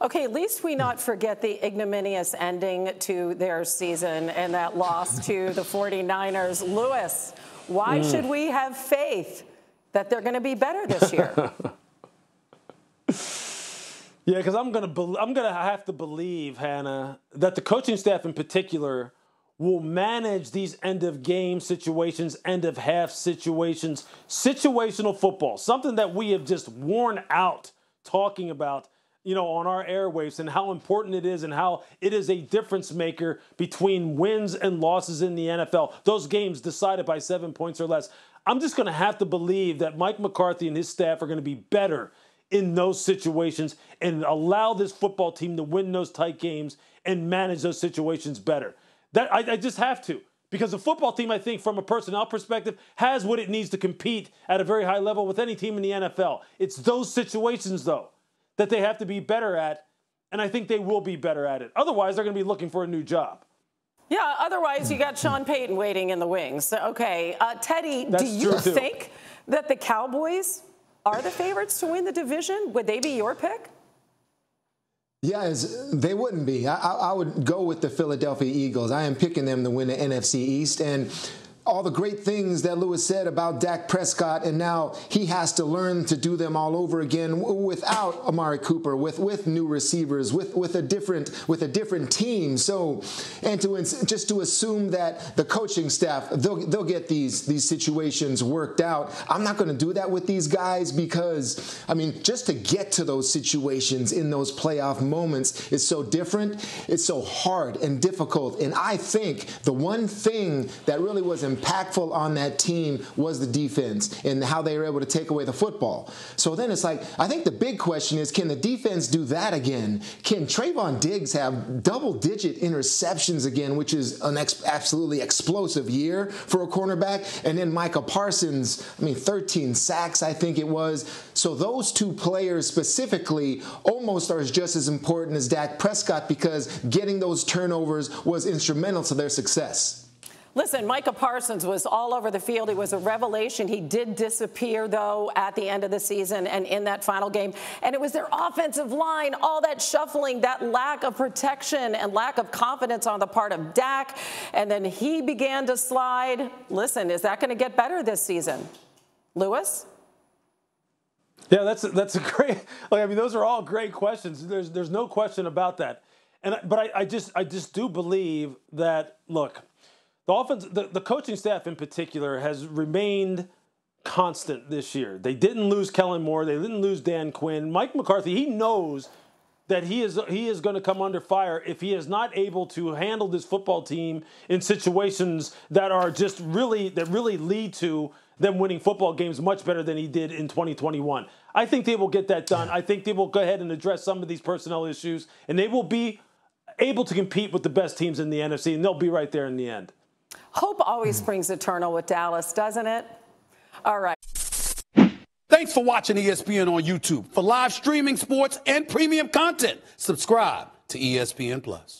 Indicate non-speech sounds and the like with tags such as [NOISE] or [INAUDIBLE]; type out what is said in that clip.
Okay, at least we not forget the ignominious ending to their season and that loss to the [LAUGHS] 49ers. Lewis, why mm. should we have faith that they're going to be better this year? [LAUGHS] yeah, because I'm gonna be- I'm gonna have to believe Hannah that the coaching staff in particular will manage these end of game situations, end of half situations, situational football, something that we have just worn out talking about you know, on our airwaves and how important it is and how it is a difference maker between wins and losses in the NFL. Those games decided by seven points or less. I'm just going to have to believe that Mike McCarthy and his staff are going to be better in those situations and allow this football team to win those tight games and manage those situations better. That I, I just have to. Because the football team, I think, from a personnel perspective, has what it needs to compete at a very high level with any team in the NFL. It's those situations, though that they have to be better at, and I think they will be better at it. Otherwise, they're going to be looking for a new job. Yeah, otherwise, you got Sean Payton waiting in the wings. Okay. Uh, Teddy, That's do you think that the Cowboys are the favorites to win the division? Would they be your pick? Yes, they wouldn't be. I, I, would go with the Philadelphia Eagles. I am picking them to win the NFC East. And all the great things that Lewis said about Dak Prescott, and now he has to learn to do them all over again without Amari Cooper, with with new receivers, with with a different with a different team. So, and to just to assume that the coaching staff they'll they'll get these these situations worked out. I'm not going to do that with these guys because I mean, just to get to those situations in those playoff moments is so different. It's so hard and difficult, and I think the one thing that really was impactful on that team was the defense and how they were able to take away the football. So then it's like, I think the big question is can the defense do that again? Can Trevon Diggs have double digit interceptions again, which is an ex- absolutely explosive year for a cornerback? And then Micah Parsons, I mean, 13 sacks, I think it was. So those two players specifically almost are just as important as Dak Prescott because getting those turnovers was instrumental to their success. Listen, Micah Parsons was all over the field. He was a revelation. He did disappear, though, at the end of the season and in that final game. And it was their offensive line, all that shuffling, that lack of protection and lack of confidence on the part of Dak. And then he began to slide. Listen, is that going to get better this season? Lewis? Yeah, that's a, that's a [LAUGHS] great. Like, I mean, those are all great questions. There's there's no question about that. And but I, I just I just do believe that. Look, the offense, the, the coaching staff in particular has remained constant this year. They didn't lose Kellen Moore. They didn't lose Dan Quinn. Mike McCarthy, he knows that he is he is going to come under fire if he is not able to handle this football team in situations that are just really that really lead to them winning football games much better than he did in 2021. I think they will get that done. I think they will go ahead and address some of these personnel issues and they will be able to compete with the best teams in the NFC and they'll be right there in the end. Hope always brings eternal with Dallas, doesn't it? All right. Thanks for watching ESPN on YouTube. For live streaming sports and premium content, subscribe to ESPN Plus.